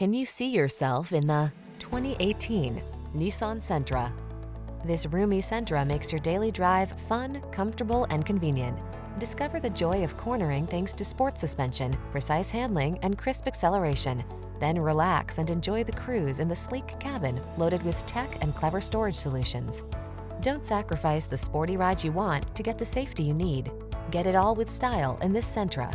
Can you see yourself in the 2018 Nissan Sentra? This roomy Sentra makes your daily drive fun, comfortable, and convenient. Discover the joy of cornering thanks to sport suspension, precise handling, and crisp acceleration. Then relax and enjoy the cruise in the sleek cabin loaded with tech and clever storage solutions. Don't sacrifice the sporty ride you want to get the safety you need. Get it all with style in this Sentra.